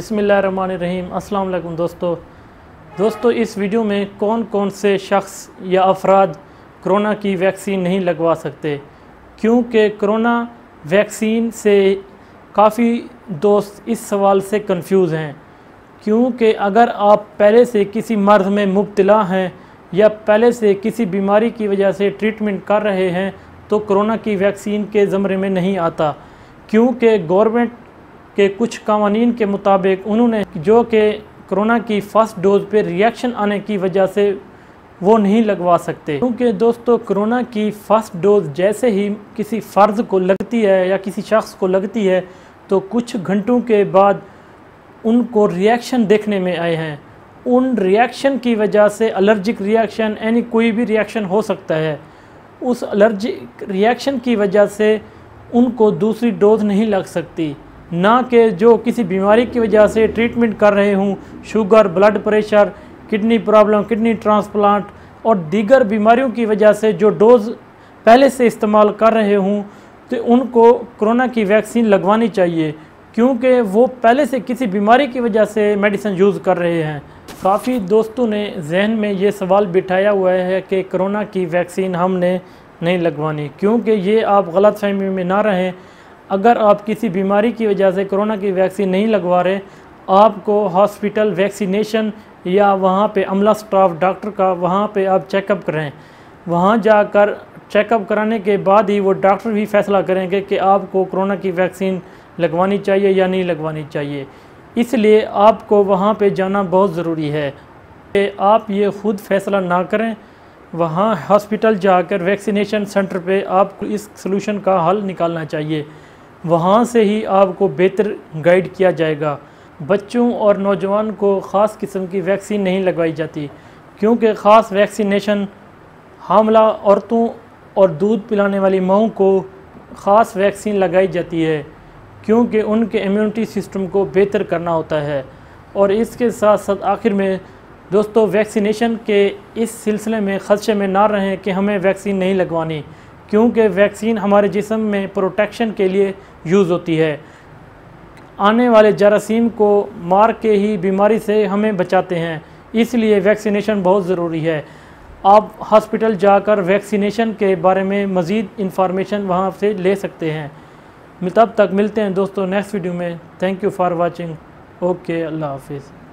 بسم اللہ الرحمن الرحیم۔ السلام علیکم دوستو۔ دوستو، اس ویڈیو میں کون کون سے شخص یا افراد کرونا کی ویکسین نہیں لگوا سکتے؟ کیونکہ کرونا ویکسین سے کافی دوست اس سوال سے کنفیوز ہیں۔ کیونکہ اگر آپ پہلے سے کسی مرض میں مبتلا ہیں یا پہلے سے کسی بیماری کی وجہ سے ٹریٹمنٹ کر رہے ہیں، تو کرونا کی ویکسین کے زمرے میں نہیں آتا۔ کیونکہ گورنمنٹ کے کچھ قوانین کے مطابق انہوں نے جو کہ کرونا کی فرسٹ ڈوز پہ ریاکشن آنے کی وجہ سے وہ نہیں لگوا سکتے۔ کیونکہ دوستو، کرونا کی فرسٹ ڈوز جیسے ہی کسی فرض کو لگتی ہے یا کسی شخص کو لگتی ہے، تو کچھ گھنٹوں کے بعد ان کو ریاکشن دیکھنے میں آئے ہیں۔ ان ریاکشن کی وجہ سے الرجک ریاکشن یعنی کوئی بھی ریاکشن ہو سکتا ہے۔ اس الرجک ریاکشن کی وجہ سے ان کو دوسری ڈوز نہیں لگ سکتی۔ نہ کہ جو کسی بیماری کی وجہ سے ٹریٹمنٹ کر رہے ہوں sugar blood pressure kidney problem kidney transplant اور دیگر بیماریوں کی وجہ سے جو ڈوز پہلے سے استعمال کر رہے ہوں، تو ان کو کرونا کی ویکسین لگوانی چاہیے، کیونکہ وہ پہلے سے کسی بیماری کی وجہ سے میڈیسن یوز کر رہے ہیں۔ کافی دوستوں نے ذہن میں یہ سوال بٹھایا ہوا ہے کہ کرونا کی ویکسین ہم نے نہیں لگوانی، کیونکہ یہ آپ غلط فہمی میں نہ رہیں۔ اگر آپ کسی بیماری کی وجہ سے کرونا کی ویکسین نہیں لگوا رہے، آپ کو ہاسپٹل ویکسینیشن یا وہاں پہ عملہ سٹاف، ڈاکٹر کا وہاں پہ آپ چیک اپ کریں۔ وہاں جا کر چیک اپ کرانے کے بعد ہی وہ ڈاکٹر بھی فیصلہ کریں گے کہ آپ کو کرونا کی ویکسین لگوانی چاہیے یا نہیں لگوانی چاہیے۔ اس لیے آپ کو وہاں پہ جانا بہت ضروری ہے کہ آپ یہ خود فیصلہ نہ کریں۔ وہاں ہاسپٹل جا کر ویکسینیشن سنٹر پہ آپ کو اس سلوشن کا حل نکالنا چاہیے۔ وہاں سے ہی آپ کو بہتر گائیڈ کیا جائے گا۔ بچوں اور نوجوان کو خاص قسم کی ویکسین نہیں لگوائی جاتی، کیونکہ خاص ویکسینیشن حاملہ عورتوں اور دودھ پلانے والی ماؤں کو خاص ویکسین لگائی جاتی ہے، کیونکہ ان کے امیونٹی سسٹم کو بہتر کرنا ہوتا ہے۔ اور اس کے ساتھ ساتھ آخر میں، دوستو، ویکسینیشن کے اس سلسلے میں خدشے میں نہ رہیں کہ ہمیں ویکسین نہیں لگوانی، کیونکہ ویکسین ہمارے جسم میں پروٹیکشن کے لیے یوز ہوتی ہے۔ آنے والے جراثیم کو مار کے ہی بیماری سے ہمیں بچاتے ہیں، اس لیے ویکسینیشن بہت ضروری ہے۔ آپ ہاسپٹل جا کر ویکسینیشن کے بارے میں مزید انفارمیشن وہاں سے لے سکتے ہیں۔ تب تک ملتے ہیں دوستو نیکسٹ ویڈیو میں۔ Thank you for watching okay اللہ حافظ۔